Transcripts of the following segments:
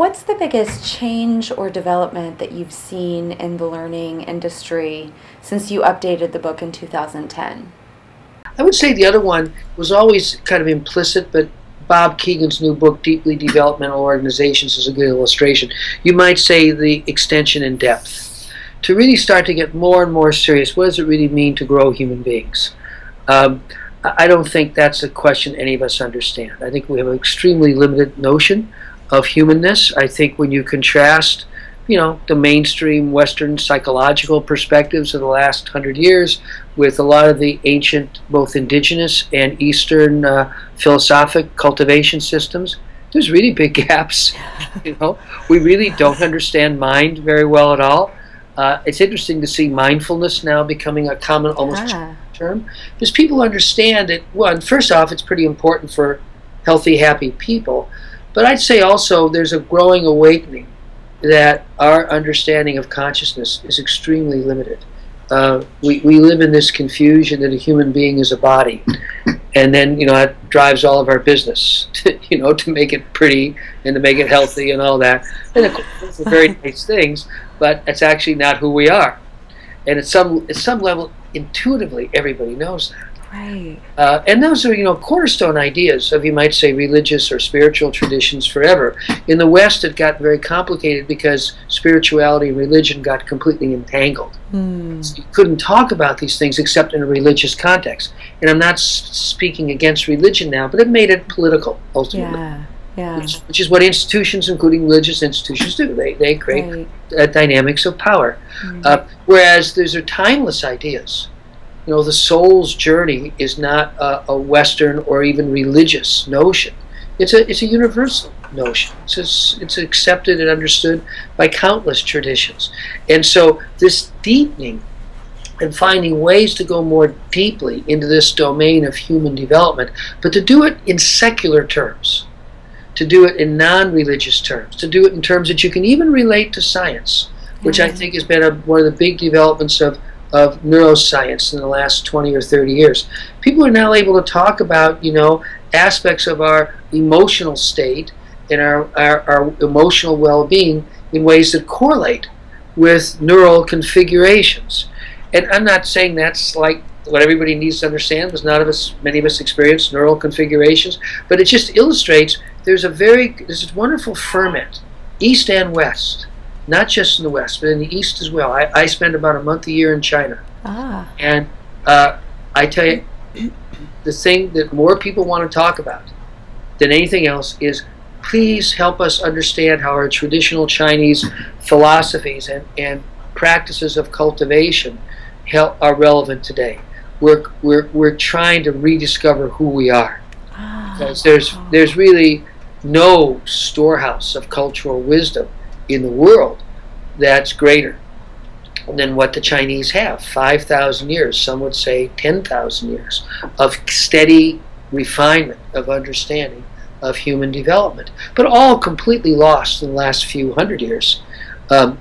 What's the biggest change or development that you've seen in the learning industry since you updated the book in 2010? I would say the other one was always kind of implicit, but Bob Kegan's new book, Deeply Developmental Organizations, is a good illustration. You might say the extension in depth. To really start to get more and more serious, what does it really mean to grow human beings? Um, I don't think that's a question any of us understand. I think we have an extremely limited notion of humanness. I think when you contrast, you know, the mainstream Western psychological perspectives of the last hundred years with a lot of the ancient, both indigenous and Eastern uh, philosophic cultivation systems, there's really big gaps. you know, we really don't understand mind very well at all. Uh, it's interesting to see mindfulness now becoming a common, almost ah. term, because people understand it. Well, first off, it's pretty important for healthy, happy people. But I'd say also there's a growing awakening that our understanding of consciousness is extremely limited. Uh, we, we live in this confusion that a human being is a body. And then, you know, that drives all of our business, to, you know, to make it pretty and to make it healthy and all that. And of course, those are very nice things, but it's actually not who we are. And at some, at some level, intuitively, everybody knows that. Right. Uh, and those are, you know, cornerstone ideas of, you might say, religious or spiritual traditions forever. In the West, it got very complicated because spirituality and religion got completely entangled. Mm. So you couldn't talk about these things except in a religious context. And I'm not speaking against religion now, but it made it political, ultimately. Yeah. Yeah. Which, which, is what institutions, including religious institutions, do. They, they create right. uh, dynamics of power. Mm. Uh, whereas these are timeless ideas you know, the soul's journey is not a, a Western or even religious notion. It's a, it's a universal notion. It's, a, it's accepted and understood by countless traditions. And so this deepening and finding ways to go more deeply into this domain of human development, but to do it in secular terms, to do it in non-religious terms, to do it in terms that you can even relate to science, which I think has been a, one of the big developments of of neuroscience in the last 20 or 30 years. People are now able to talk about, you know, aspects of our emotional state and our, our, our emotional well-being in ways that correlate with neural configurations. And I'm not saying that's like what everybody needs to understand, because none of us, many of us experience neural configurations, but it just illustrates there's a very, there's this wonderful ferment, east and west, not just in the West, but in the East as well. I, I spend about a month a year in China. Ah. And uh, I tell you, the thing that more people want to talk about than anything else is please help us understand how our traditional Chinese philosophies and, and practices of cultivation help, are relevant today. We're, we're, we're trying to rediscover who we are. Ah. Because there's, there's really no storehouse of cultural wisdom in the world that's greater than what the Chinese have. 5,000 years, some would say 10,000 years of steady refinement of understanding of human development, but all completely lost in the last few hundred years um,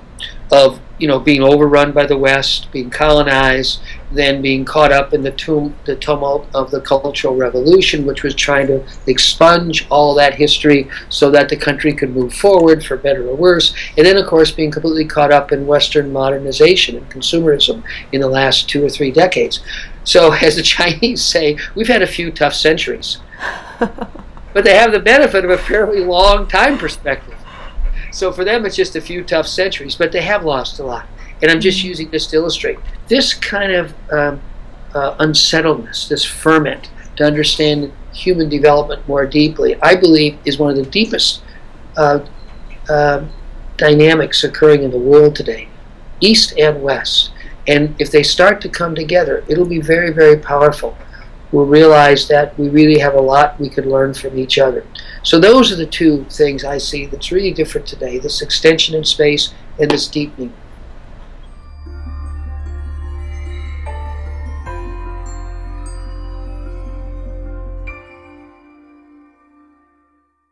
of you know being overrun by the West, being colonized, then being caught up in the, tum the tumult of the Cultural Revolution, which was trying to expunge all that history so that the country could move forward for better or worse, and then of course being completely caught up in Western modernization and consumerism in the last two or three decades. So as the Chinese say, we've had a few tough centuries. but they have the benefit of a fairly long time perspective. So for them, it's just a few tough centuries, but they have lost a lot. And I'm just using this to illustrate this kind of um, uh, unsettledness, this ferment, to understand human development more deeply, I believe is one of the deepest uh, uh, dynamics occurring in the world today, East and West. And if they start to come together, it'll be very, very powerful. We'll realize that we really have a lot we could learn from each other. So those are the two things I see that's really different today, this extension in space and this deepening